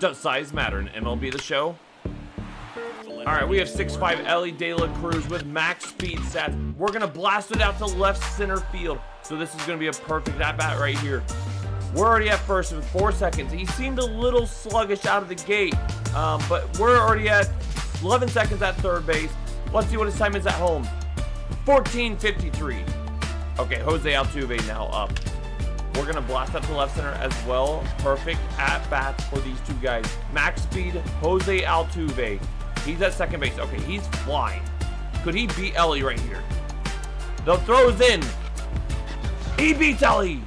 Does size matter in MLB The Show? All right, we have 6'5 Elly De La Cruz with max speed stats. We're going to blast it out to left center field. So this is going to be a perfect at-bat right here. We're already at first with four seconds. He seemed a little sluggish out of the gate, um, but we're already at 11 seconds at third base. Let's see what his time is at home. 14.53. Okay, Jose Altuve now up. We're going to blast up to left center as well. Perfect at bats for these two guys. Max speed, Jose Altuve. He's at second base. Okay, he's flying. Could he beat Elly right here? The throws in. He beats Elly.